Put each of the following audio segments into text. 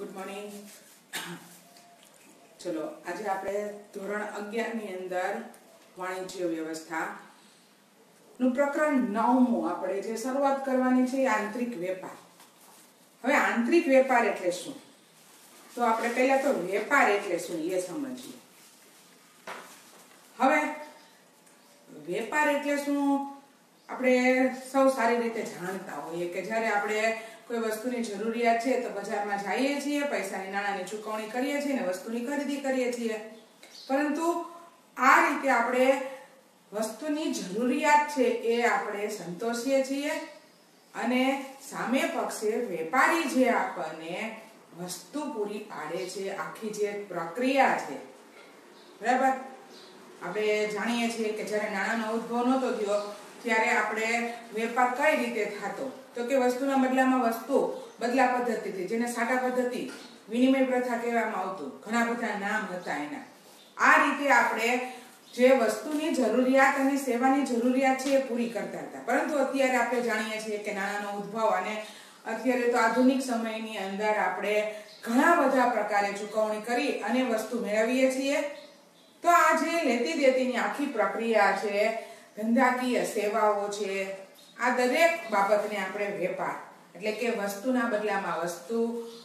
Good morning ચલો, આજે આપણે ધોરણ અગિયારની અંદર વાણિજ્ય વ્યવસ્થા નું પ્રકરણ નવમું આપણે જે શરૂઆત કરવાની છે આંતરિક વેપાર. હવે આંતરિક વેપાર એટલે શું? તો આપણે પહેલા તો વેપાર એટલે શું એ સમજીએ. હવે, વેપાર એટલે શું? આપણે સૌ સારી રીતે જાણતા હોઈએ કે જ્યારે આપણે કોઈ વસ્તુની જરૂરિયાત છે તો બજારમાં જઈએ છીએ, પૈસાની નાણાંની ચૂકવણી કરીએ છીએ અને વસ્તુની ખરીદી કરીએ છીએ. પરંતુ આ રીતે આપણે વસ્તુની જરૂરિયાત છે એ આપણે સંતોષીએ છીએ અને સામે પક્ષે વેપારી જે આપણને વસ્તુ પૂરી પાડે છે, આખી જે પ્રક્રિયા છે. બરાબર? આપણે જાણીએ છીએ કે જ્યારે નાણાંનો ઉદ્ભવ નહોતો થયો, ત્યારે આપણે વેપાર કઈ રીતે થતો? તો કે વસ્તુના બદલામાં વસ્તુ બદલા પદ્ધતિથી, જેને સાટા પદ્ધતિ, વિનિમય પ્રથા કહેવામાં આવતું. ઘણા બધા નામ હતા એના. આ રીતે આપણે જે વસ્તુની જરૂરિયાત અને સેવાની જરૂરિયાત છે એ પૂરી કરતા હતા. પરંતુ અત્યારે આપણે જાણીએ છીએ કે નાણાંનો ઉદ્ભવ અને અત્યારે તો આધુનિક સમયની અંદર આપણે ઘણા બધા પ્રકારે ચૂકવણી કરી અને વસ્તુ મેળવીએ છીએ. તો આ જે લેતી દેતીની આખી પ્રક્રિયા છે, ધંધાકીય સેવાઓ છે આ દરેક બાબતને આપણે વેપાર, એટલે કે વસ્તુના બદલામાં વસ્તુ,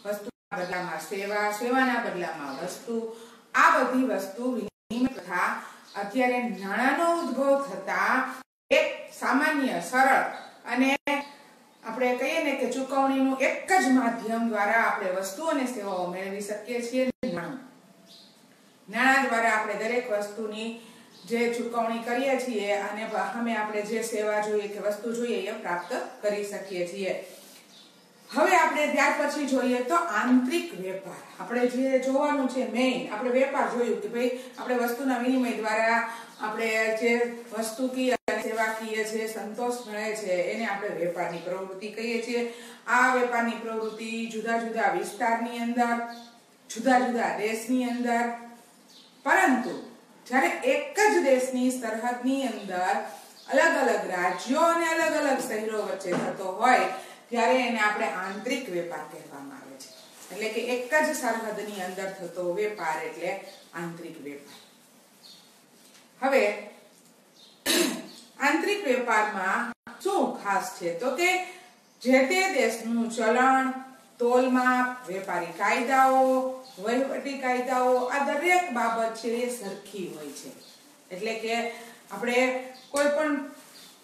વસ્તુના બદલામાં સેવા, સેવાના બદલામાં વસ્તુ, આ બધી વસ્તુ તથા અત્યારે નાણાંનો ઉદ્ભવ થતા એક સામાન્ય, સરળ અને આપણે કહીએ ને કે ચૂકવણીનું એક જ માધ્યમ દ્વારા આપણે વસ્તુ અને સેવાઓ મેળવી શકીએ છીએ. નાણું. નાણાં દ્વારા આપણે દરેક વસ્તુની જે ચૂકવણી કરીએ છીએ અને અમે આપણે જે સેવા જોઈએ, કે વસ્તુ જોઈએ એ પ્રાપ્ત કરી શકીએ છીએ. હવે આપણે ત્યાર પછી જોઈએ તો આંતરિક વેપાર. આપણે જે જોવાનું છે મેઇન આપણે વેપાર જોયું કે ભાઈ, આપણે વસ્તુના વિનિમય દ્વારા આપણે જે વસ્તુ કી સેવાકીય છે, સંતોષ મળે છે, એને આપણે વેપારની પ્રવૃત્તિ કહીએ છીએ. આ વેપારની પ્રવૃત્તિ જુદા જુદા વિસ્તારની અંદર, જુદા જુદા દેશની અંદર. પરંતુ જ્યારે એક જ દેશની સરહદની અંદર અલગ અલગ રાજ્યો અને અલગ અલગ શહેરો વચ્ચે થતો હોય, ત્યારે એને આપણે આંતરિક વેપાર કહેવામાં આવે છે. એટલે કે એક જ સરહદની અંદર થતો વેપાર એટલે આંતરિક વેપાર. હવે, આંતરિક વેપારમાં શું ખાસ છે? તો કે જે તે દેશનું ચલણ તોલમાપ, વેપારી કાયદાઓ, વહીવટી કાયદાઓ, આ દરેક બાબત છે એ સરખી હોય છે. એટલે કે આપણે કોઈ પણ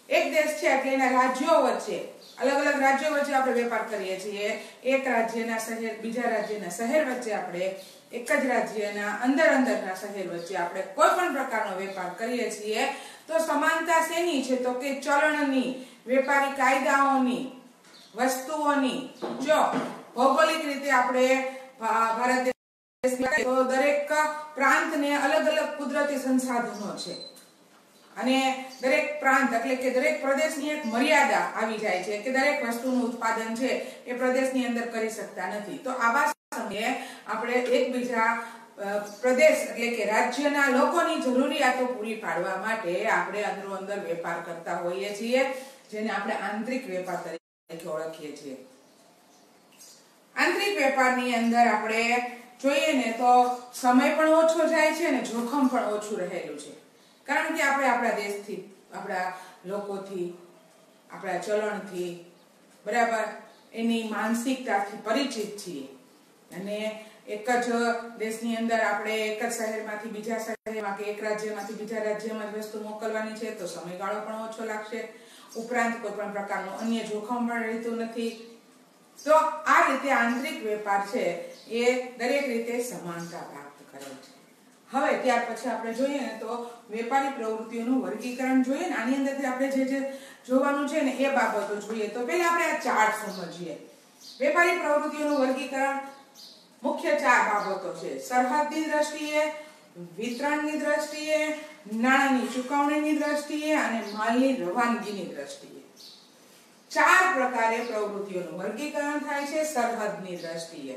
એક દેશ છે એટલે એના રાજ્યો વચ્ચે, અલગ અલગ રાજ્યો વચ્ચે આપણે વેપાર કરીએ છીએ. એક રાજ્યના શહેર, બીજા રાજ્યના શહેર વચ્ચે આપણે, એક જ રાજ્યના અંદર અંદરના શહેર વચ્ચે આપણે કોઈ પણ પ્રકારનો વેપાર કરીએ છીએ, તો સમાનતા શેની છે? તો કે ચલણની, વેપારી કાયદાઓની, વસ્તુઓની. જો ભૌગોલિક રીતે આપણે ભારત દરેક પ્રાંતને અલગ અલગ કુદરતી સંસાધનો છે. અને દરેક પ્રાંત એટલે કે દરેક પ્રદેશની એક મર્યાદા આવી જાય છે કે દરેક વસ્તુનું ઉત્પાદન છે એ પ્રદેશની અંદર કરી શકતા નથી. તો આવા સમયે આપણે એકબીજા પ્રદેશ એટલે કે રાજ્યના લોકોની જરૂરિયાતો પૂરી પાડવા માટે આપણે અંદરો અંદર વેપાર કરતા હોઈએ છીએ, જેને આપણે આંતરિક વેપાર તરીકે ઓળખીએ છીએ. આંતરિક વેપારની અંદર આપણે જોઈએ ને તો સમય પણ ઓછો જાય છે અને જોખમ પણ ઓછું રહેલું છે. કારણ કે આપણે આપણા દેશથી, આપણા લોકોથી, આપણા ચલણથી બરાબર એની માનસિકતાથી પરિચિત છીએ. અને એક જ દેશની અંદર આપણે એક જ શહેરમાંથી બીજા શહેરમાં કે એક રાજ્યમાંથી બીજા રાજ્યમાં વસ્તુ મોકલવાની છે તો સમયગાળો પણ ઓછો લાગશે. ઉપરાંત કોઈ પણ પ્રકારનું અન્ય જોખમ પણ રહેતું નથી. તો આ રીતે આંતરિક વેપાર છે, એ દરેક રીતે સમાનતા પ્રાપ્ત કરે છે. હવે ત્યાર પછી આપણે જોઈએ ને તો વેપારી પ્રવૃત્તિઓનું વર્ગીકરણ જોઈએ ને, આની અંદરથી આપણે જે જે જોવાનું છે ને, એ બાબતો જોઈએ. તો પહેલા આપણે આ ચાર્ટ સમજીએ. વેપારી પ્રવૃત્તિઓનું વર્ગીકરણ મુખ્ય ચાર બાબતો છે. સરહદની દ્રષ્ટિએ, વિતરણની દ્રષ્ટિએ, નાણાંની ચૂકવણીની દ્રષ્ટિએ અને માલની રવાનગીની દ્રષ્ટિએ. ચાર પ્રકારે પ્રવૃત્તિઓનું વર્ગીકરણ થાય છે સરહદની દ્રષ્ટિએ.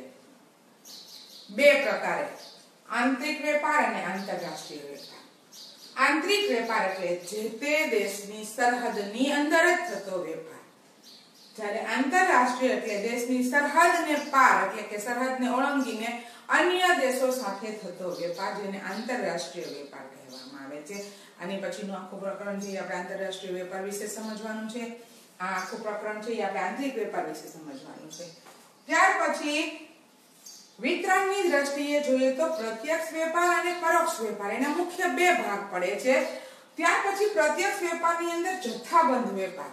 બે પ્રકારે આંતરિક વેપાર અને આંતરરાષ્ટ્રીય વેપાર. આંતરિક વેપાર એટલે જે તે દેશની સરહદની અંદર જ થતો વેપાર. જ્યારે આંતરરાષ્ટ્રીય એટલે દેશની સરહદને પાર, એટલે કે સરહદને ઓળંગીને અન્ય દેશો સાથે થતો વેપાર, જેને આંતરરાષ્ટ્રીય વેપાર કહેવામાં આવે છે. આની પછીનું આખું પ્રકરણ જે આપણે આંતરરાષ્ટ્રીય વેપાર વિશે સમજવાનું છે. આ આખું પ્રકરણ છે આપણે આંતરિક વેપાર વિશે સમજવાનું છે. ત્યાર પછી, વિતરણની દ્રષ્ટિએ જોઈએ તો પ્રત્યક્ષ વેપાર અને પરોક્ષ વેપાર, એના મુખ્ય બે ભાગ પડે છે. ત્યાર પછી પ્રત્યક્ષ વેપારની અંદર જથ્થાબંધ વેપાર.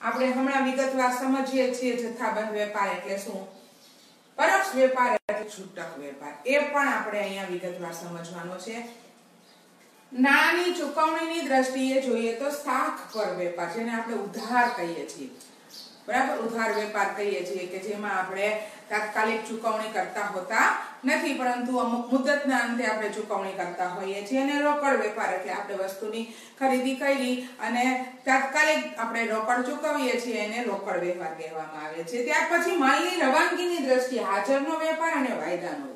આપણે હમણાં વિગતવાર સમજીએ છીએ જથ્થાબંધ વેપાર એટલે શું? પરોક્ષ વેપાર એટલે છૂટક વેપાર. એ પણ આપણે અહીંયા વિગતવાર સમજવાનો છે. નાની ચુકવણીની દ્રષ્ટિએ જોઈએ તો સાખ પર વેપાર, જેને આપણે ઉધાર કહીએ છીએ. બરાબર? ઉધાર વેપાર કહીએ છીએ કે જેમાં આપણે તાત્કાલિક ચુકવણી કરતા હોતા નથી, પરંતુ અમુક મુદતના અંતે આપણે ચુકવણી કરતા હોઈએ છીએ અને રોકડ વેપાર એટલે આપણે વસ્તુની ખરીદી કરી અને તાત્કાલિક આપણે રોકડ ચૂકવીએ છીએ એને રોકડ વેપાર કહેવામાં આવે છે. ત્યાર પછી માલની રવાનગીની દ્રષ્ટિએ હાજરનો વેપાર અને વાયદાનો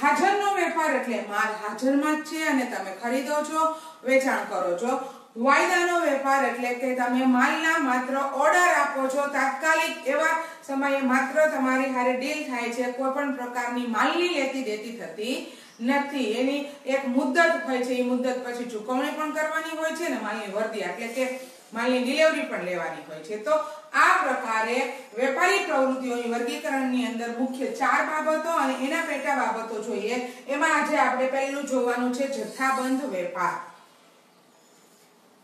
હાજરનો વેપાર એટલે માલ હાજરમાં જ છે અને તમે ખરીદો છો, વેચાણ કરો છો. વાયદાનો વેપાર એટલે કે તમે માલના માત્ર ઓર્ડર આપો છો તાત્કાલિક એવા સમયે માત્ર તમારી હારે ડીલ થાય છે કોઈ પણ પ્રકારની માલની લેતી દેતી થતી નથી. એની એક મુદ્દત હોય છે, એ મુદ્દત પછી ચૂકવણી પણ કરવાની હોય છે ને માલની વર્દી એટલે કે માલની ડિલિવરી પણ લેવાની હોય છે. તો આ પ્રકારે વેપારી પ્રવૃત્તિઓની વર્ગીકરણની અંદર મુખ્ય ચાર બાબતો અને એના પેટા બાબતો જોઈએ. એમાં આજે આપણે પહેલું જોવાનું છે જથ્થાબંધ વેપાર.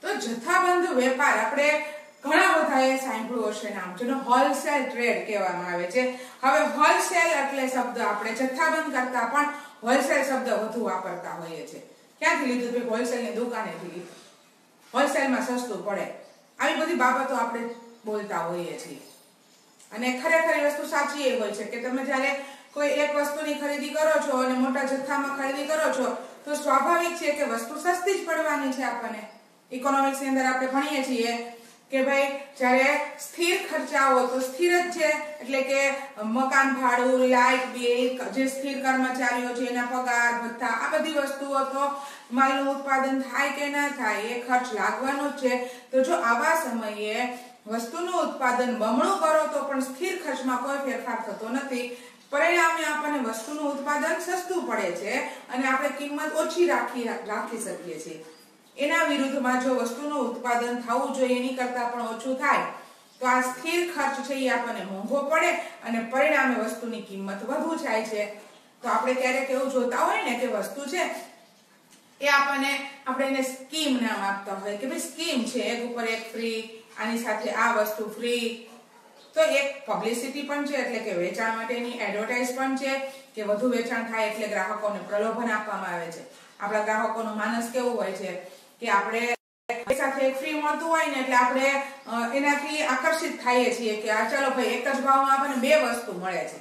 તો જથ્થાબંધ વેપાર આપણે ઘણા બધાએ સાંભળ્યું હશે નામ, જેનો હોલસેલ ટ્રેડ કહેવામાં આવે છે. હવે હોલસેલ એટલે શબ્દ આપણે જથ્થાબંધ કરતા પણ હોલસેલ શબ્દ વધુ વાપરતા હોઈએ છીએ. ક્યાંથી લીધું ભાઈ હોલસેલની દુકાનેથી. લીધું હોલસેલમાં સસ્તું પડે. આવી બધી બાબતો આપણે બોલતા હોઈએ છીએ. અને ખરેખર એ વસ્તુ સાચી એ હોય છે કે તમે જ્યારે કોઈ એક વસ્તુની ખરીદી કરો છો અને મોટા જથ્થામાં ખરીદી કરો છો, તો સ્વાભાવિક છે કે વસ્તુ સસ્તી જ પડવાની છે આપણને. ઇકોનોમિક્સની અંદર આપણે ભણીએ છીએ કે ભાઈ, જ્યારે સ્થિર ખર્ચાઓ તો સ્થિર જ છે. એટલે કે મકાન ભાડું લાઇટ બિલ, જે સ્થિર કર્મચારીઓ છે, એના પગાર, ભથ્થા, આ બધી વસ્તુઓ તો માલનું ઉત્પાદન થાય કે ના થાય એ ખર્ચ લાગવાનો જ છે. તો જો આવા સમયે વસ્તુનું ઉત્પાદન બમણું કરો તો પણ સ્થિર ખર્ચમાં કોઈ ફેરફાર થતો નથી. પરિણામે આપણને વસ્તુનું ઉત્પાદન સસ્તું પડે છે અને આપણે કિંમત ઓછી રાખી રાખી શકીએ છીએ. એના વિરુદ્ધમાં જો વસ્તુનું ઉત્પાદન થવું જોઈએ એની કરતાં પણ ઓછું થાય, તો આ સ્થિર ખર્ચ છે એ આપણને મોંઘો પડે અને પરિણામે વસ્તુની કિંમત વધુ જાય છે. તો આપણે ક્યારેક એવું જોતા હોય ને કે વસ્તુ છે એ આપણને, આપણે એને સ્કીમ નામ આપતા હોય કે ભાઈ સ્કીમ છે, એક ઉપર એક ફ્રી આની સાથે આ વસ્તુ ફ્રી તો એક પબ્લિસિટી પણ છે, એટલે કે વેચાણ માટેની એડવર્ટાઇઝ પણ છે, કે વધુ વેચાણ થાય એટલે ગ્રાહકોને પ્રલોભન આપવામાં આવે છે. આપણા ગ્રાહકોનું માનસ કેવું હોય છે કે આપણે સાથે ફ્રી મળતું હોય ને એટલે આપણે એનાથી આકર્ષિત થઈએ છીએ કે આ ચાલો ભાઈ એક જ ભાવમાં આપણને બે વસ્તુ મળે છે.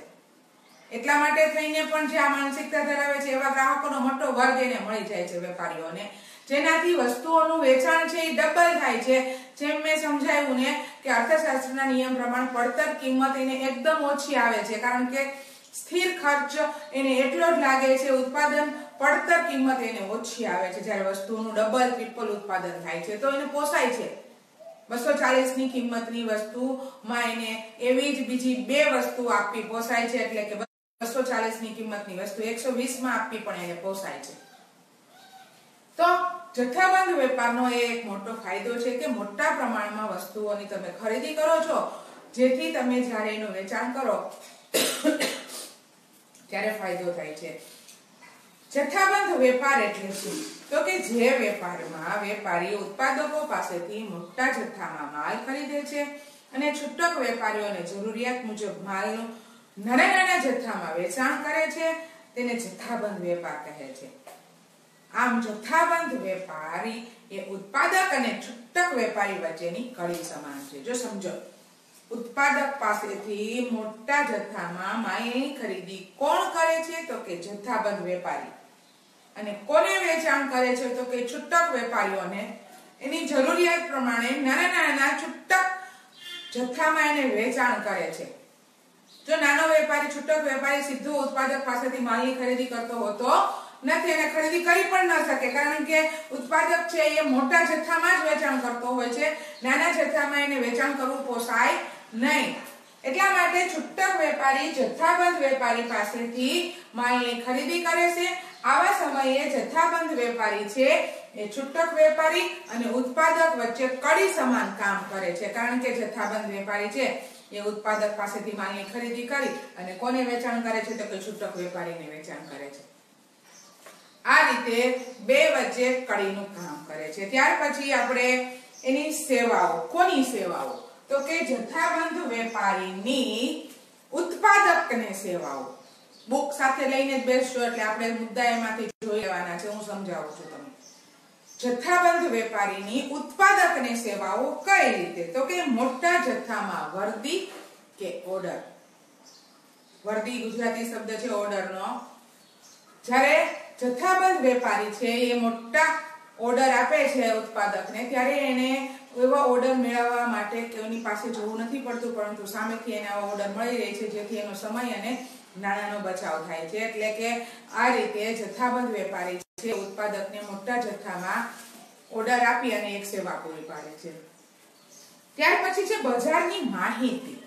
એટલા માટે થઈને પણ જે આ માનસિકતા ધરાવે છે એવા ગ્રાહકોનો મોટો વર્ગ એને મળી જાય છે વેપારીઓને. જેનાથી વસ્તુઓનું વેચાણ છે એ ડબલ થાય છે. જેમ મેં સમજાવ્યું ને કે અર્થશાસ્ત્રના નિયમ પ્રમાણે પડતર કિંમત એને એકદમ ઓછી આવે છે. કારણ કે સ્થિર ખર્ચ એને એટલો જ લાગે છે, ઉત્પાદન પડતર કિંમત એને ઓછી આવે છે જ્યારે વસ્તુનું ડબલ ટ્રિપલ ઉત્પાદન થાય છે. તો એને પોસાય છે. બસો ચાલીસની કિંમતની વસ્તુમાં એને એવી જ બીજી બે વસ્તુ આપવી પોસાય છે એટલે કે બસો ચાલીસની કિંમતની વસ્તુ એકસો વીસમાં આપવી પણ એને પોસાય છે. તો જથ્થાબંધ વેપારનો એ એક મોટો ફાયદો છે કે મોટા પ્રમાણમાં વસ્તુઓની તમે ખરીદી કરો છો, જેથી તમે જ્યારે એનું વેચાણ કરો, ત્યારે ફાયદો થાય છે. જથ્થાબંધ વેપાર એટલે શું? તો કે જે વેપારમાં વેપારી ઉત્પાદકો પાસેથી મોટા જથ્થામાં માલ ખરીદે છે અને છૂટક વેપારીઓને જરૂરિયાત મુજબ માલનું નાના નાના જથ્થામાં વેચાણ કરે છે, તેને જથ્થાબંધ વેપાર કહે છે. આમ જથ્થાબંધ વેપારી એ ઉત્પાદક અને છૂટક વેપારી વચ્ચેની કડી સમાન છે. જો સમજો, ઉત્પાદક પાસેથી મોટા જથ્થામાં માલની ખરીદી કોણ કરે છે? તો કે જથ્થાબંધ વેપારી. અને કોને વેચાણ કરે છે? તો કે છૂટક વેપારીઓને. એની જરૂરિયાત પ્રમાણે નાના નાના છૂટક જથ્થામાં એને વેચાણ કરે છે. જો નાનો વેપારી, છૂટક વેપારી સીધો ઉત્પાદક પાસેથી માલની ખરીદી કરતો હતો નથી અને ખરીદી કરી પણ ન શકે. કારણ કે ઉત્પાદક છે એ મોટા જથ્થામાં જ વેચાણ કરતો હોય છે. નાના જથ્થામાં એને વેચાણ કરવું પોસાય નહીં. એટલા માટે છૂટક વેપારી, જથ્થાબંધ વેપારી પાસેથી માલની ખરીદી કરે છે. આવા સમયે જથ્થાબંધ વેપારી છે એ છૂટક વેપારી અને ઉત્પાદક વચ્ચે કડી સમાન કામ કરે છે. કારણ કે જથ્થાબંધ વેપારી છે એ ઉત્પાદક પાસેથી માલની ખરીદી કરી અને કોને વેચાણ કરે છે તો કે છૂટક વેપારીને વેચાણ કરે છે. આ રીતે બે વચ્ચે કડીનું કામ કરે છે. ત્યાર પછી આપણે એની સેવાઓ, કોની સેવાઓ? તો કે જથ્થાબંધ વેપારીની ઉત્પાદકને સેવાઓ. બુક સાથે લઈને જ બેસજો એટલે આપણે મુદ્દા એમાંથી જોઈ લેવાના છે. હું સમજાવું છું તમને. જથ્થાબંધ વેપારીની ઉત્પાદકને સેવાઓ કઈ રીતે? તો કે મોટા જથ્થામાં વર્દી કે ઓર્ડર? વર્દી ગુજરાતી શબ્દ છે ઓર્ડરનો. જ્યારે જથ્થાબંધ વેપારી છે, એ મોટા ઓર્ડર આપે છે ઉત્પાદકને, ત્યારે એને એવા ઓર્ડર મેળવવા માટે તેઓની પાસે જવું નથી પડતું, પરંતુ સામેથી એને આવા ઓર્ડર મળી રહે છે, જેથી એનો સમય અને નાણાંનો બચાવ થાય છે. એટલે કે આ રીતે જથ્થાબંધ વેપારી છે ઉત્પાદકને મોટા જથ્થામાં ઓર્ડર આપી અને એક સેવા પૂરી પાડે છે. ત્યાર પછી છે બજારની માહિતી.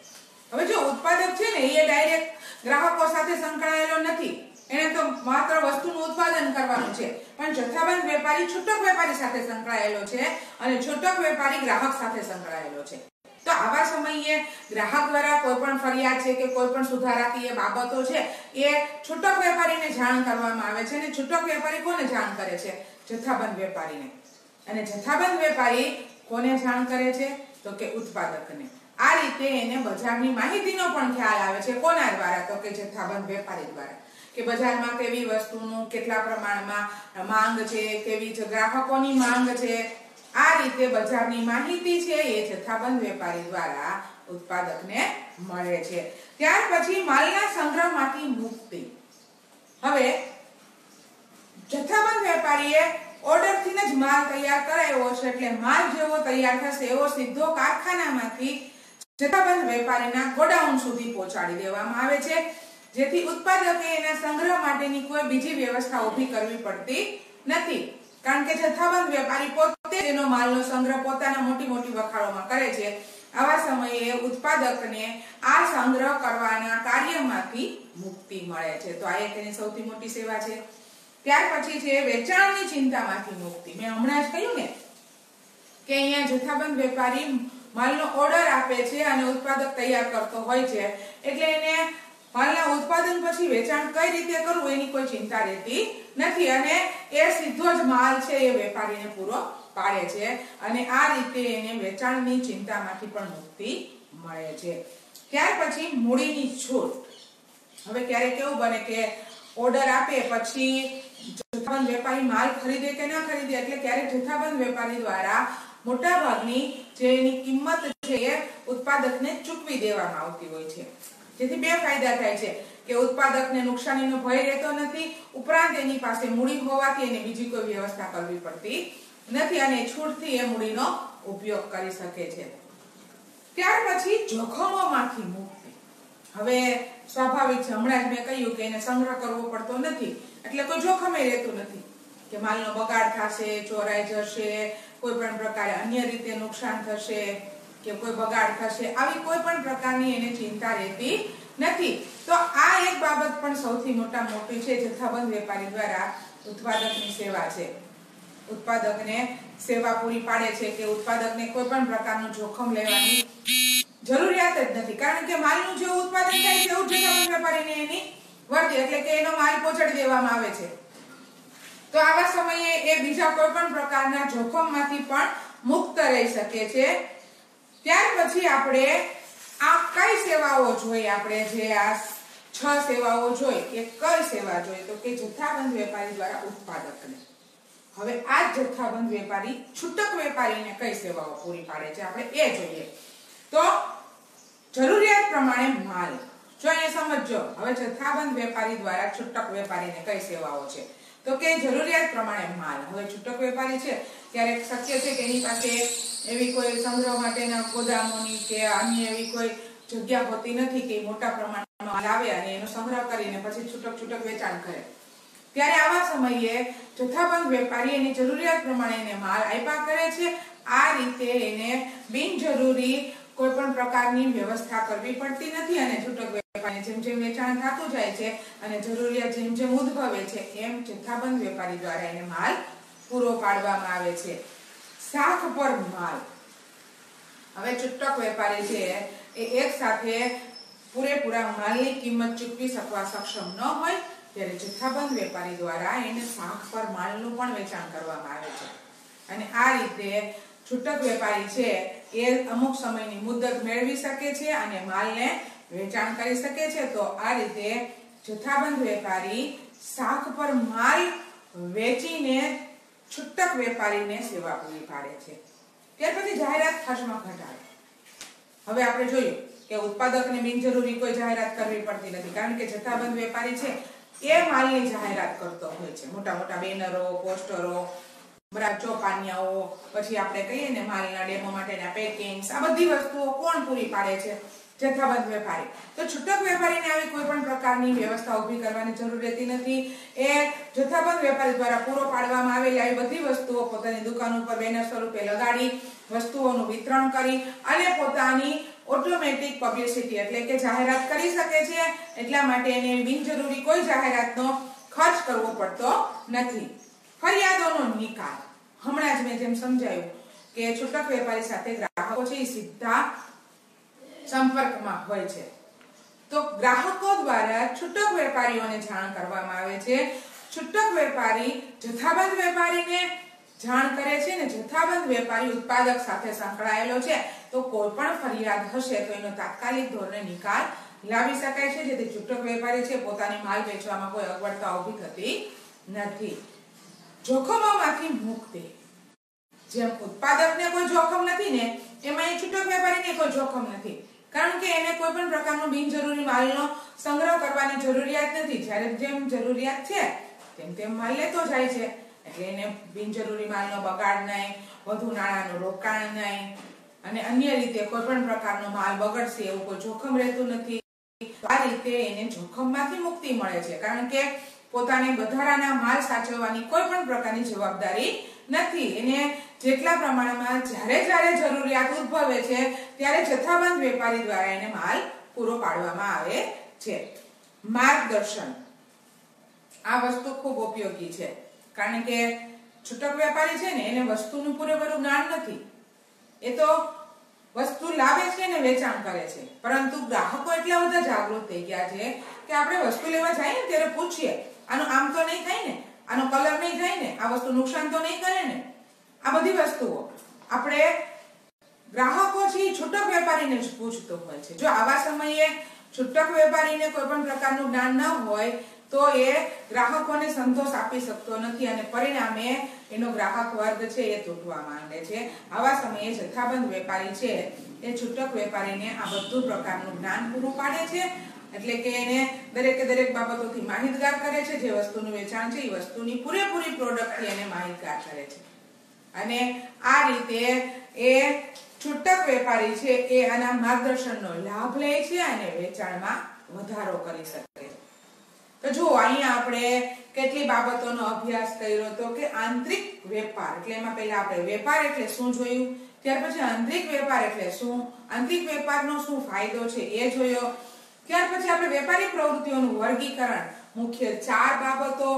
હવે જો ઉત્પાદક છે ને, એ ડાયરેક્ટ ગ્રાહકો સાથે સંકળાયેલો નથી એને તો માત્ર વસ્તુનું ઉત્પાદન કરવાનું છે. પણ જથ્થાબંધ વેપારી છૂટક વેપારી સાથે સંકળાયેલો છે અને છૂટક વેપારી ગ્રાહક સાથે સંકળાયેલો છે. તો આવા સમયે ગ્રાહક દ્વારા કોઈ પણ ફરિયાદ છે કે કોઈ પણ સુધારાકીય બાબતો છે, એ છૂટક વેપારીને જાણ કરવામાં આવે છે અને છૂટક વેપારી કોને જાણ કરે છે? જથ્થાબંધ વેપારીને. અને જથ્થાબંધ વેપારી કોને જાણ કરે છે? તો કે ઉત્પાદકને. આ રીતે એને બજારની માહિતીનો પણ ખ્યાલ આવે છે કોના દ્વારા? તો કે જથ્થાબંધ વેપારી દ્વારા. કે બજારમાં કેવી વસ્તુનું કેટલા પ્રમાણમાં માંગ છે, કેવી ગ્રાહકોની માંગ છે, આ રીતે બજારની માહિતી છે એ જથ્થાબંધ વેપારી દ્વારા ઉત્પાદકને મળે છે. ત્યાર પછી માલના સંગ્રહમાંથી મુક્તિ. હવે જથ્થાબંધ વેપારીએ ઓર્ડરથી જ માલ તૈયાર કરાયો છે એટલે માલ જેવો તૈયાર થશે એવો સીધો કારખાનામાંથી જથ્થાબંધ વેપારીના ગોડાઉન સુધી પહોંચાડી દેવામાં આવે છે. જેથી ઉત્પાદકે એના સંગ્રહ માટેની કોઈ બીજી વ્યવસ્થા ઊભી કરવી પડતી નથી. કારણ કે જથ્થાબંધ વેપારી પોતે એનો માલનો સંગ્રહ પોતાના મોટી મોટી વખાળોમાં કરે છે. આવા સમયે ઉત્પાદકને આ સંગ્રહ કરવાના કાર્યમાંથી મુક્તિ મળે છે. તો આ એક એની સૌથી મોટી સેવા છે. ત્યાર પછી છે વેચાણની ચિંતામાંથી મુક્તિ. મેં હમણાં જ કહ્યું ને કે અહીંયા જથ્થાબંધ વેપારી માલનો ઓર્ડર આપે છે અને ઉત્પાદક તૈયાર કરતો હોય છે. એટલે એને માલના ઉત્પાદન પછી વેચાણ કઈ રીતે કરવું એની કોઈ ચિંતા રહેતી નથી અને એ સીધો જ માલ છે એ વેપારીને પૂરો પાડે છે અને આ રીતે એને વેચાણની ચિંતામાંથી પણ મુક્તિ મળે છે. ત્યાર પછી મૂડીની છૂટ. હવે ક્યારેક કેવું બને કે ઓર્ડર આપે પછી જથ્થાબંધ વેપારી માલ ખરીદે કે ના ખરીદે એટલે ક્યારેક જથ્થાબંધ વેપારી દ્વારા મોટા ભાગની જે એની કિંમત છે એ ઉત્પાદકને ચૂકવી દેવામાં આવતી હોય છે. જેથી બે ફાયદા થાય છે. કે ઉત્પાદકને નુકસાનીનો ભય રહેતો નથી, ઉપરાંત એની પાસે મૂડી હોવાથી એને બીજી કોઈ વ્યવસ્થા કરવી પડતી નથી અને છૂટથી એ મૂડીનો ઉપયોગ કરી શકે છે. ત્યાર પછી જોખમોમાંથી મુક્તિ. હવે સ્વાભાવિક છે, હમણાં જ મેં કહ્યું કે એને સંગ્રહ કરવો પડતો નથી, એટલે કોઈ જોખમે રહેતું નથી. કે માલનો બગાડ થશે, ચોરાઈ જશે, કોઈ પણ પ્રકારે અન્ય રીતે નુકસાન થશે કે કોઈ બગાડ થશે, આવી કોઈ પણ પ્રકારની એને ચિંતા રહેતી નથી. તો આ એક બાબત પણ સૌથી મોટા મોટી છે જથ્થાબંધ વેપારી દ્વારા ઉત્પાદકની સેવા છે. ઉત્પાદકને સેવા પૂરી પાડે છે કે ઉત્પાદકને કોઈ પણ પ્રકારનું જોખમ લેવાની જરૂરિયાત જ નથી. કારણ કે માલનું જેવું ઉત્પાદન થાય છે જથ્થાબંધ વેપારીને એની વર્તી એટલે કે એનો માલ પહોંચાડી દેવામાં આવે છે. તો આવા સમયે એ બીજા કોઈ પણ પ્રકારના જોખમમાંથી પણ મુક્ત રહી શકે છે. ત્યાર પછી આપણે આ કઈ સેવાઓ જોઈ? આપણે જે આ છ સેવાઓ જોઈ, એ કઈ સેવા જોઈ? તો કે જથ્થાબંધ વેપારી દ્વારા ઉત્પાદકને. હવે આ જથ્થાબંધ વેપારી, છૂટક વેપારીને કઈ સેવાઓ પૂરી પાડે છે? આપણે એ જોઈએ. તો જરૂરિયાત પ્રમાણે માલ. જો અહીંયા સમજો હવે જથ્થાબંધ વેપારી દ્વારા છૂટક વેપારીને કઈ સેવાઓ છે? તો કે જરૂરિયાત પ્રમાણે માલ. હવે છૂટક વેપારી છે, ત્યારે શક્ય છે કે એની પાસે એવી કોઈ સંગ્રહ માટેના ગોદામોની કે અન્ય એવી કોઈ જગ્યા હોતી નથી કે મોટા પ્રમાણમાં લાવે અને એનો સંગ્રહ કરીને પછી છૂટક છૂટક વેચાણ કરે. ત્યારે આવા સમયે જથ્થાબંધ વેપારી એની જરૂરિયાત પ્રમાણે એને માલ આપ્યા કરે છે. આ રીતે એને બિનજરૂરી કોઈ પણ પ્રકારની વ્યવસ્થા કરવી પડતી નથી અને છૂટક વેપારી જેમ જેમ વેચાણ થતું જાય છે અને જરૂરિયાત જેમ જેમ ઉદ્ભવે છે, એમ જથ્થાબંધ વેપારી દ્વારા એને માલ પૂરો પાડવામાં આવે છે. શાખ પર માલ. હવે છૂટક વેપારી છે એ એક સાથે પૂરેપૂરા માલની કિંમત ચૂકવી શકવા સક્ષમ ન હોય ત્યારે જથ્થાબંધ વેપારી દ્વારા એને શાખ પર માલનું પણ વેચાણ કરવામાં આવે છે. અને આ રીતે છૂટક વેપારી છે એ અમુક સમયની મુદત મેળવી શકે છે અને માલને વેચાણ કરી શકે છે. તો આ રીતે જથ્થાબંધ વેપારી શાખ પર માલ વેચીને છૂટક વેપારીને સેવા પૂરી પાડે છે. ત્યાર પછી જાહેરાત ખર્ચમાં ઘટાડો. હવે આપણે જોઈએ કે ઉત્પાદકને બિનજરૂરી કોઈ જાહેરાત કરવી પડતી નથી, કારણ કે જથ્થાબંધ વેપારી છે એ માલની જાહેરાત કરતો હોય છે. મોટા મોટા બેનરો, પોસ્ટરો, બરાબર ચોપાનિયાઓ, પછી આપણે કહીએ ને માલના ડેમો માટેના પેકિંગ્સ, આ બધી વસ્તુઓ કોણ પૂરી પાડે છે? જથ્થાબંધ વેપારી. તો છૂટક વેપારીને આવી કોઈ પણ પ્રકારની વ્યવસ્થા ઊભી કરવાની જરૂર રહેતી નથી. એ જથ્થાબંધ વેપારી દ્વારા પૂરો પાડવામાં આવેલી આવી બધી વસ્તુઓ પોતાની દુકાન ઉપર બેનર સ્વરૂપે લગાડી, વસ્તુઓનું વિતરણ કરી અને પોતાની ઓટોમેટિક પબ્લિસિટી એટલે કે જાહેરાત કરી શકે છે. એટલા માટે એને બિનજરૂરી કોઈ જાહેરાતનો ખર્ચ કરવો પડતો નથી. ફરિયાદોનો નિકાલ. હમણાં જ મેં જેમ સમજાયું કે છૂટક વેપારી સાથે ગ્રાહકો છે એ સીધા સંપર્કમાં હોય છે. તો ગ્રાહકો દ્વારા છૂટક વેપારીઓને જાણ કરવામાં આવે છે. છૂટક વેપારી જથ્થાબંધ વેપારીને જાણ કરે છે ને જથ્થાબંધ વેપારી ઉત્પાદક સાથે સંકળાયેલો છે. તો કોઈ પણ ફરિયાદ હશે તો એનો તાત્કાલિક ધોરણે નિકાલ લાવી શકાય છે. જેથી છૂટક વેપારી છે પોતાની માલ વેચવામાં કોઈ અગવડતા ઊભી થતી નથી. જોખમોમાંથી મુક્તિ. જેમ ઉત્પાદકને કોઈ જોખમ નથી ને, એમાં એ છૂટક વેપારીને કોઈ જોખમ નથી. કારણ કે એને કોઈ પણ પ્રકારનો બિનજરૂરી માલનો સંગ્રહ કરવાની જરૂરિયાત નથી. જ્યારે જેમ જરૂરિયાત છે, તેમ તેમ માલ લેતો જાય છે. એટલે એને બિનજરૂરી માલનો બગાડ નહીં, વધુ નાણાંનું રોકાણ નહીં. અને અન્ય રીતે કોઈ પણ પ્રકારનો માલ બગડશે એવું કોઈ જોખમ રહેતું નથી. આ રીતે એને જોખમમાંથી મુક્તિ મળે છે. કારણ કે પોતાને વધારાના માલ સાચવવાની કોઈ પણ પ્રકારની જવાબદારી નથી. એને જેટલા પ્રમાણમાં જ્યારે જ્યારે જરૂરિયાત ઉદ્ભવે છે, ત્યારે જથ્થાબંધ વેપારી દ્વારા એને માલ પૂરો પાડવામાં આવે છે. માર્ગદર્શન. આ વસ્તુ ખૂબ ઉપયોગી છે. કારણ કે છૂટક વેપારી છે ને, એને વસ્તુનું પૂરેપૂરું જ્ઞાન નથી. એ તો વસ્તુ લાવે છે ને, વેચાણ કરે છે. પરંતુ ગ્રાહકો એટલા બધા જાગૃત થઈ ગયા છે કે આપણે વસ્તુ લેવા જઈએ ને, ત્યારે પૂછીએ, આનો આમ તો નહીં થાય ને? આનો કલર નહીં થાય ને? આ વસ્તુ નુકસાન તો નહીં કરે ને? આ બધી વસ્તુઓ. આપણે ગ્રાહકો છે છૂટક વેપારીને જ પૂછતો હોય છે. જો આવા સમયે છૂટક વેપારીને કોઈ પણ પ્રકારનું જ્ઞાન ન હોય, તો એ ગ્રાહકોને સંતોષ આપી શકતો નથી અને પરિણામે એનો ગ્રાહક વર્ગ છે એ તૂટવા માંડે છે. આવા સમયે જથ્થાબંધ વેપારી છે એ છૂટક વેપારીને આ બધું પ્રકારનું જ્ઞાન પૂરું પાડે છે. એટલે કે એને દરેકે દરેક બાબતોથી માહિતગાર કરે છે. જે વસ્તુનું વેચાણ છે એ વસ્તુની પૂરેપૂરી પ્રોડક્ટથી એને માહિતગાર કરે છે. અને આ રીતે એ છૂટક વેપારી છે એ આના માર્ગદર્શનનો લાભ લે છે અને વેચાણમાં વધારો કરી શકે. તો જો અહીંયા આપણે કેટલી બાબતોનો અભ્યાસ કર્યો હતો કે આંતરિક વેપાર, એટલે એમાં પહેલા આપણે વેપાર એટલે શું જોયું? ત્યાર પછી આંતરિક વેપાર એટલે શું? આંતરિક વેપારનો શું ફાયદો છે એ જોયો. ત્યાર પછી આપણે વેપારી પ્રવૃત્તિઓનું વર્ગીકરણ, મુખ્ય ચાર બાબતો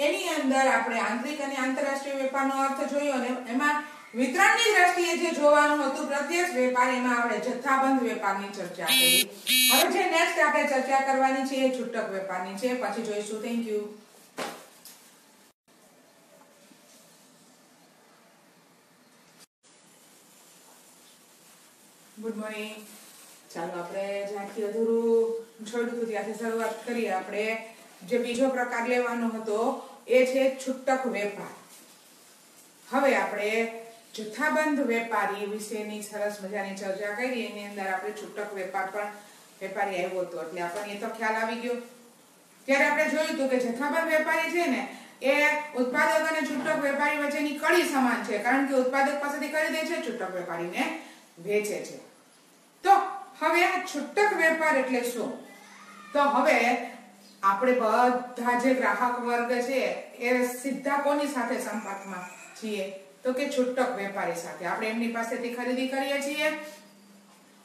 એની અંદર આપણે આંતરિક અને આંતરરાષ્ટ્રીય વેપારનો અર્થ જોયો અને એમાં વિતરણની દ્રષ્ટિએ જે જોવાનું હતું, પ્રત્યક્ષ વેપાર, એમાં આપણે જથ્થાબંધ વેપારની ચર્ચા કરી. હવે જે નેક્સ્ટ આપણે ચર્ચા કરવાની છે એ છૂટક વેપારની છે. પછી જોઈશું. થેન્ક યુ ગુડ મોર્નિંગ ચાલો આપણે જ્યાંથી અધૂરું છોડ્યું ત્યાંથી શરૂઆત કરીએ આપણે. જે બીજો પ્રકાર લેવાનો હતો એ છે છૂટક વેપાર. હવે આપણે જથ્થાબંધ વેપારી વિશેની સરસ મજાની ચર્ચા કરી. એની અંદર આપણે છૂટક વેપાર પણ વેપારી આવ્યો હતો. એટલે આપણને એ તો ખ્યાલ આવી ગયો. ત્યારે આપણે જોયું હતું કે જથ્થાબંધ વેપારી છે ને, એ ઉત્પાદક અને છૂટક વેપારી વચ્ચેની કડી સમાન છે. કારણ કે ઉત્પાદક પાસેથી ખરીદે છે, છૂટક વેપારીને વેચે છે. તો હવે આ છૂટક વેપાર એટલે શું? તો હવે આપણે બધા જે ગ્રાહક વર્ગ છે, એ સીધા કોની સાથે સંપર્કમાં છીએ? તો કે છૂટક વેપારી સાથે. આપણે એમની પાસેથી ખરીદી કરીએ છીએ.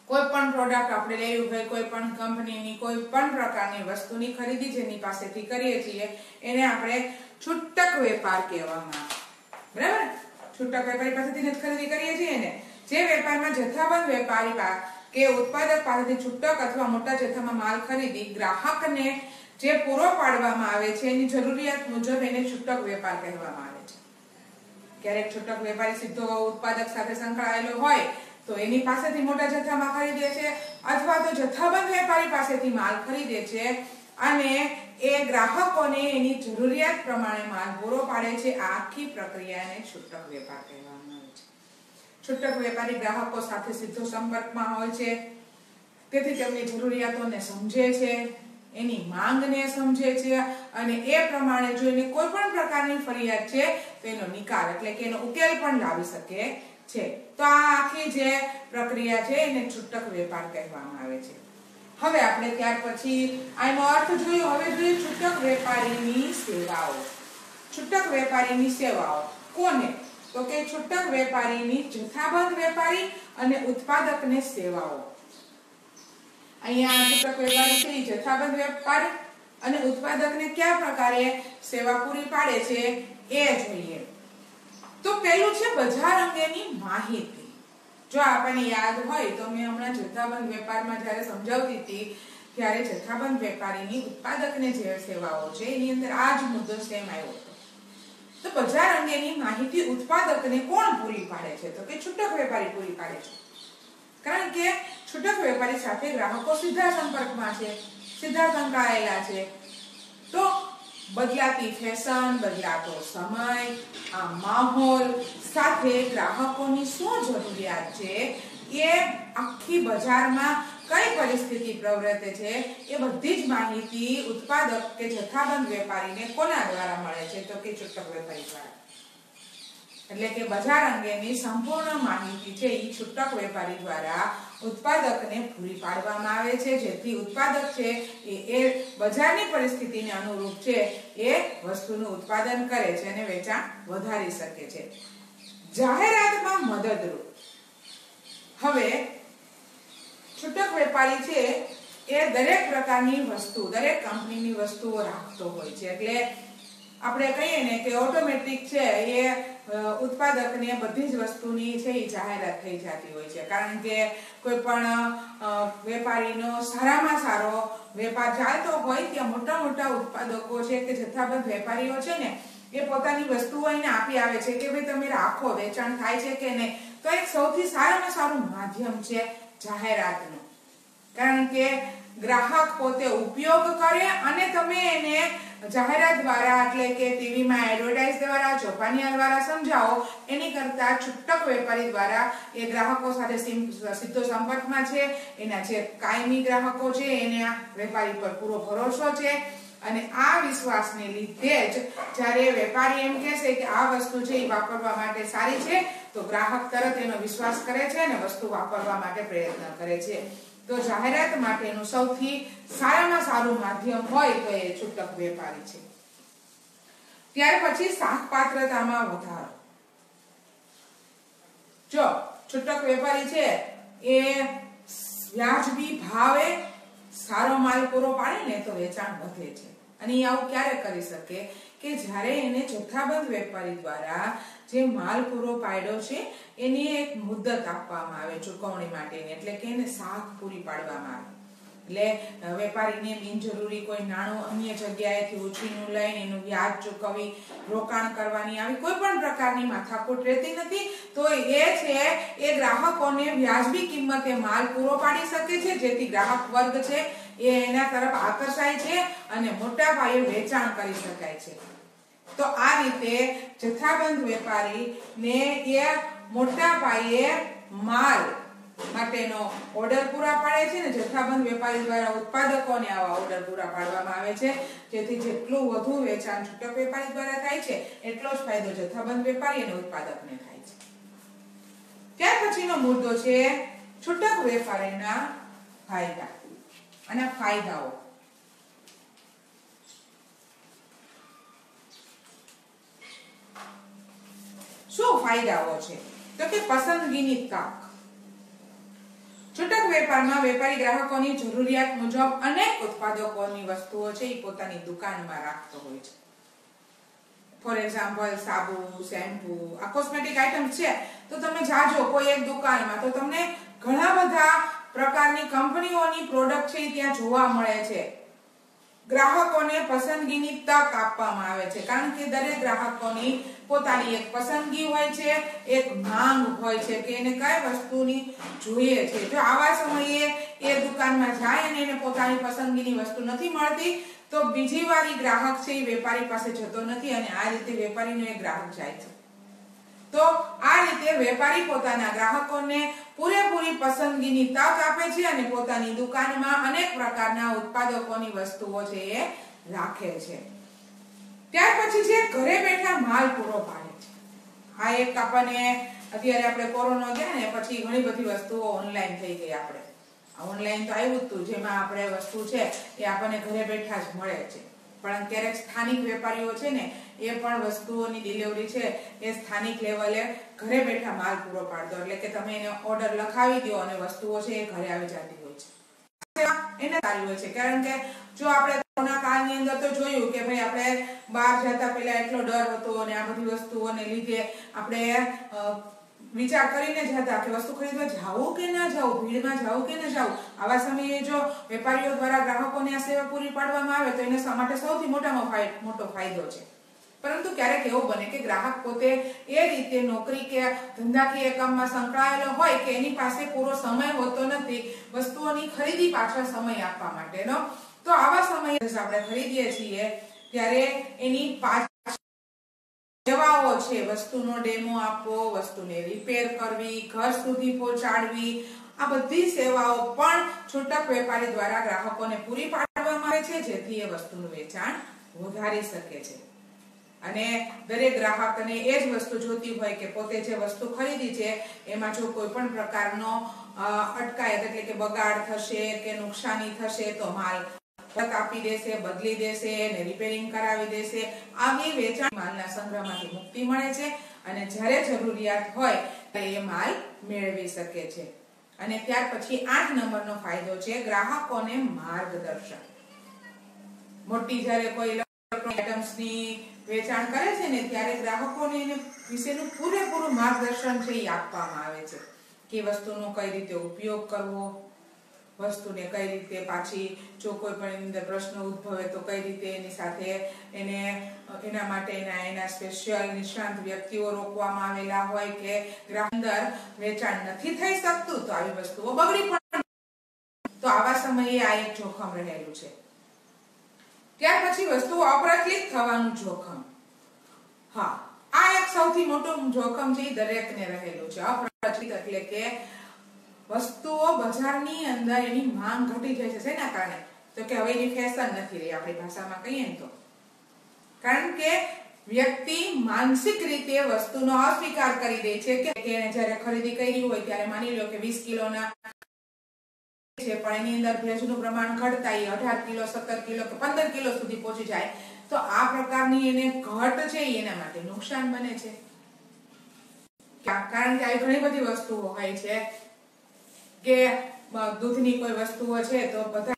કોઈ પણ પ્રોડક્ટ આપણે લેવું હોય કોઈ પણ કંપનીની કોઈ પણ પ્રકારની વસ્તુની ખરીદી જેની પાસેથી કરીએ છીએ, એને આપણે છૂટક વેપાર કહેવામાં બરાબર? છૂટક વેપારી પાસેથી જ ખરીદી કરીએ છીએ ને જે વેપારમાં જથ્થાબંધ વેપારી કે ઉત્પાદક પાસેથી છૂટક અથવા મોટા જથ્થામાં માલ ખરીદી ગ્રાહકને જે પૂરો પાડવામાં આવે છે, એની જરૂરિયાત મુજબ એને છૂટક વેપાર કહેવામાં આવે છે. ક્યારેક છૂટક વેપારી સીધો ઉત્પાદક સાથે સંકળાયેલો હોય, તો એની પાસેથી મોટા જથ્થામાં ખરીદે છે, અથવા તો જથ્થાબંધ વેપારી પાસેથી માલ ખરીદે છે, અને એ ગ્રાહકોને એની જરૂરિયાત પ્રમાણે માલ પૂરો પાડે છે, આ આખી પ્રક્રિયાને છૂટક વેપાર કહેવામાં આવે છે. છૂટક વેપારી ગ્રાહકો સાથે સીધો સંપર્કમાં હોય છે, તેથી તેમની જરૂરિયાતોને સમજે છે એની માંગને સમજે છે અને એ પ્રમાણે જો એને કોઈ પણ પ્રકારની ફરિયાદ છે, તો એનો નિકાલ એટલે કે એનો ઉકેલ પણ લાવી શકે છે. તો આ આખી જે પ્રક્રિયા છે એને છૂટક વેપાર કહેવામાં આવે છે. હવે આપણે ત્યાર પછી આનો અર્થ જોયો, હવે જોઈએ છૂટક વેપારીની સેવાઓ. છૂટક વેપારીની સેવાઓ. કોને? તો કે છૂટક વેપારીની જથ્થાબંધ વેપારી અને ઉત્પાદકને સેવાઓ. અહીંયા છૂટક વેપારી છે જથ્થાબંધ વેપારી અને ઉત્પાદકને કયા પ્રકારે સેવા પૂરી પાડે છે એ જોઈએ. તો પહેલું છે બજાર અંગેની માહિતી. જો આપણને યાદ હોય તો મેં હમણાં જથ્થાબંધ વેપારમાં જ્યારે સમજાવતી હતી, ત્યારે જથ્થાબંધ વેપારીની ઉત્પાદકને જે સેવાઓ છે, એની અંદર આ જ મુદ્દો સેમ આવ્યો હતો. તો બજાર અંગેની માહિતી ઉત્પાદકને કોણ પૂરી પાડે છે? તો કે છૂટક વેપારી પૂરી પાડે છે. કારણ કે છૂટક વેપારી સાથે ગ્રાહકો સીધા સંપર્કમાં છે, સીધા સંકળાયેલા છે. તો બદલાતી ફેશન, બદલાતો સમય, આ માહોલ સાથે ગ્રાહકોની શું જરૂરિયાત છે, એ આખી બજારમાં કઈ પરિસ્થિતિ પ્રવર્તે છે, એ બધી જ માહિતી ઉત્પાદક કે જથ્થાબંધ વેપારીને કોના દ્વારા મળે છે, તો કે છૂટક વેપારી દ્વારા. એટલે કે બજાર અંગેની સંપૂર્ણ માહિતી છે એ છૂટક વેપારી દ્વારા ઉત્પાદકને પૂરી પાડવામાં આવે છે. જેથી ઉત્પાદક છે એ એ બજારની પરિસ્થિતિને અનુરૂપ છે એ વસ્તુનું ઉત્પાદન કરે છે અને વેચાણ વધારી શકે છે. જાહેરાતમાં મદદરૂપ. હવે છૂટક વેપારી છે એ દરેક પ્રકારની વસ્તુ, દરેક કંપનીની વસ્તુઓ રાખતો હોય છે. એટલે આપણે કહીએ ને કે ઓટોમેટિક છે એ ઉત્પાદકને બધી જ વસ્તુની છે એ જાહેરાત થઈ જતી હોય છે. કારણ કે કોઈ પણ વેપારીનો સારામાં સારો વેપાર ચાલતો હોય, ત્યાં મોટા મોટા ઉત્પાદકો છે કે જથ્થાબંધ વેપારીઓ છે ને, એ પોતાની વસ્તુઓ એને આપી આવે છે કે ભાઈ તમે રાખો, વેચાણ થાય છે કે નહીં. તો એક સૌથી સારામાં સારું માધ્યમ છે જાહેરાતનું. કારણ કે ગ્રાહક પોતે ઉપયોગ કરે અને તમે એને જાહેરાત દ્વારા એટલે કે ટીવીમાં એડવર્ટાઇઝ દ્વારા, ચોપાનિયા દ્વારા સમજાવો, એની કરતા છૂટક વેપારી દ્વારા એ ગ્રાહકો સાથે સીધો સંપર્કમાં છે, એના જે કાયમી ગ્રાહકો છે, એને વેપારી પર પૂરો ભરોસો છે. અને આ વિશ્વાસને લીધે જ જ્યારે વેપારી એમ કહેશે કે આ વસ્તુ છે એ વાપરવા માટે સારી છે, તો ગ્રાહક તરત એનો વિશ્વાસ કરે છે અને વસ્તુ વાપરવા માટે પ્રયત્ન કરે છે. તો જાહેરાત માટેનું સૌથી સારામાં સારું માધ્યમ હોય તો એ છૂટક વેપારી છે. ત્યાર પછી શાકપાત્રતામાં વધારો. જો છૂટક વેપારી છે, એ વ્યાજબી ભાવે સારો માલ પૂરો પાડે ને તો વેચાણ વધે છે. અને એ આવું ક્યારે કરી શકે? કે જ્યારે એને જથ્થાબંધ વેપારી દ્વારા જે માલ પૂરો પાડ્યો છે, એની એક મુદત આપવામાં આવે ચૂકવણી માટેની, એટલે કે એને સાથ પૂરી પાડવામાં આવે. એટલે વેપારીને બિનજરૂરી કોઈ નાણું અન્ય જગ્યાએથી ઉછીનું લઈને એનું વ્યાજ ચૂકવી, રોકાણ કરવાની આવી કોઈ પણ પ્રકારની માથાકૂટ રહેતી નથી, તો એ છે એ ગ્રાહકોને વ્યાજબી કિંમતે માલ પૂરો પાડી શકે છે, જેથી ગ્રાહક વર્ગ છે એ એના તરફ આકર્ષાય છે અને મોટા પાયે વેચાણ કરી શકાય છે. તો આ રીતે જથ્થાબંધ વેપારી ને એ મોટા પાયે માલ માટેનો ઓર્ડર પૂરા પાડે છે ને, જથ્થાબંધ વેપારી દ્વારા ઉત્પાદકોને આવા ઓર્ડર પૂરા પાડવામાં આવે છે. જેથી જેટલું વધુ વેચાણ છૂટક વેપારી દ્વારા થાય છે, એટલો જ ફાયદો જથ્થાબંધ વેપારી અને ઉત્પાદકને થાય છે. ત્યાર પછીનો મુદ્દો છે છૂટક વેપારીના ફાયદા અને ફાયદાઓ. શું ફાયદાઓ છે? તો કે પસંદગીની તક. છૂટક વેપારમાં વેપારી ગ્રાહકોની જરૂરિયાત મુજબ અનેક ઉત્પાદકોની વસ્તુઓ છે એ પોતાની દુકાનમાં રાખતો હોય છે. ફોર એક્ઝામ્પલ સાબુ, શેમ્પુ, આ કોસ્મેટિક આઇટમ છે. તો તમે જાજો કોઈ એક દુકાનમાં, તો તમને ઘણા બધા પ્રકારની કંપનીઓની પ્રોડક્ટ છે ત્યાં જોવા મળે છે. ગ્રાહકોને પસંદગીની તક આપવામાં આવે છે. કારણ કે દરેક ગ્રાહકોની પોતાની એક પસંદગી હોય છે, એક માંગ હોય છે કે એને કઈ વસ્તુની જોઈએ છે. જો આવા સમયે એ દુકાનમાં જાય અને એને પોતાની પસંદગીની વસ્તુ નથી મળતી, તો બીજી વાર ગ્રાહક છે એ વેપારી પાસે જતો નથી અને આ રીતે વેપારીનો એ ગ્રાહક જાય છે. તો આ રીતે વેપારી પોતાના ગ્રાહકોને પૂરેપૂરી પસંદગીની તક આપે છે અને પોતાની દુકાનમાં અનેક પ્રકારના ઉત્પાદકોની વસ્તુઓ છે એ રાખે છે. ત્યાર પછી છે, ઘરે બેઠા માલ પૂરો પાડે છે. આ એક આપણને અત્યારે આપણે કોરોના ગયા ને, પછી ઘણી બધી વસ્તુઓ ઓનલાઈન થઈ ગઈ આપણે. ઓનલાઈન તો આવ્યું જ હતું જેમાં આપણે વસ્તુ છે એ આપણને ઘરે બેઠા જ મળે છે. પણ ક્યારેક સ્થાનિક વેપારીઓ છે ને, એ પણ વસ્તુઓની ડિલિવરી છે એ સ્થાનિક લેવલે ઘરે બેઠા માલ પૂરો પાડતો. એટલે કે તમે એને ઓર્ડર લખાવી દો અને વસ્તુઓ છે એ ઘરે આવી જતી હોય છે. એને સારી હોય છે. કારણ કે જો આપણે કોરોના કાળની અંદર તો જોયું કે ભાઈ આપણે બહાર જતા પહેલા એટલો ડર હતો અને આ બધી વસ્તુઓને લીધે આપણે વિચાર કરીને જતા કે વસ્તુ ખરીદવા જાવું કે ના જાવું ભીડમાં જાવું કે ના જાવું આવા સમયે જો વેપારીઓ દ્વારા ગ્રાહકોને આ સેવા પૂરી પાડવામાં આવે તો એના માટે સૌથી મોટામાં મોટો ફાયદો છે? પરંતુ ક્યારેક એવું બને કે ગ્રાહક પોતે એ રીતે નોકરી કે ધંધાકીય કામમાં સંકળાયેલો હોય કે એની પાસે પૂરો સમય હોતો નથી, વસ્તુઓની ખરીદી પાછળ સમય આપવા માટેનો. તો આવા સમયે આપણે ખરીદીએ છીએ ત્યારે એની પાછળ સેવાઓ છે, વસ્તુનો ડેમો આપવો, વસ્તુને રિપેર કરવી, ઘર સુધી પહોંચાડવી, આ બધી સેવાઓ પણ છૂટક વેપારી દ્વારા ગ્રાહકોને પૂરી પાડવામાં આવે છે, જેથી એ વસ્તુનું વેચાણ વધારી શકે છે. અને દરેક ગ્રાહકને એ જ વસ્તુ જોતી હોય કે પોતે જે વસ્તુ ખરીદી છે, એમાં જો કોઈ પણ પ્રકારનો અટકાયત એટલે કે બગાડ થશે કે નુકસાની થશે, તો માલ આપી દેશે, બદલી દેશે ને રિપેરિંગ કરાવી દેશે. આવી વેચાણ માલના સંગ્રહમાંથી મુક્તિ મળે છે અને જ્યારે જરૂરિયાત હોય ત્યારે એ માલ મેળવી શકે છે. અને ત્યાર પછી આઠ નંબરનો ફાયદો છે, ગ્રાહકોને માર્ગદર્શન. મોટી જ્યારે કોઈ આઇટમ્સની વેચાણ કરે છે ને ત્યારે ગ્રાહકોને એને વિશેનું પૂરેપૂરું માર્ગદર્શન છે એ આપવામાં આવે છે. કે વસ્તુનો કઈ રીતે ઉપયોગ કરવો વસ્તુને કઈ રીતે પાછી જો કોઈ પણ એની અંદર પ્રશ્ન ઉદ્ભવે તો કઈ રીતે એની સાથે એને, એના માટે એના સ્પેશિયલ નિષ્ણાંત વ્યક્તિઓ રોકવામાં આવેલા હોય કે ગ્રાહક અંદર વેચાણ નથી થઈ શકતું, તો આવી વસ્તુઓ બગડી પણ તો આવા સમયે આ એક જોખમ રહેલું છે. ત્યાર પછી વસ્તુઓ અપ્રચલિત થવાનું જોખમ. હા, આ એક સૌથી મોટું જોખમ છે દરેકને રહેલું છે. અપ્રચલિત એટલે કે વસ્તુઓ બજારની અંદર એની માંગ ઘટી જાય છે શેના કારણે? તો કે હવે એની ફેશન નથી રહી આપણી ભાષામાં કહીએ ને તો. કારણ કે વ્યક્તિ માનસિક રીતે વસ્તુનો અસ્વીકાર કરી દે છે કે એને જ્યારે ખરીદી કરી હોય ત્યારે માની લો કે વીસ કિલોના છે, પણ એની અંદર ભેજનું પ્રમાણ ઘટતા 18 કિલો 17 કિલો કે 15 કિલો સુધી પહોંચી જાય, તો આ પ્રકારની એને ઘટ છે એના માટે નુકસાન બને છે. કારણ કે આવી ઘણી બધી વસ્તુઓ હોય છે કે દૂધની કોઈ વસ્તુઓ છે તો બધા